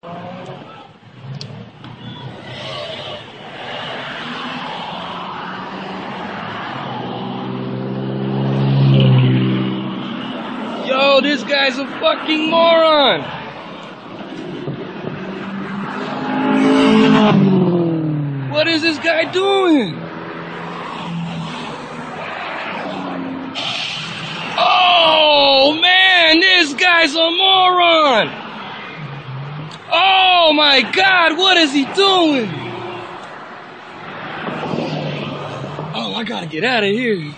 Yo, this guy's a fucking moron. What is this guy doing? Oh man, this guy's a moron. Oh my god, what is he doing? Oh, I gotta get out of here.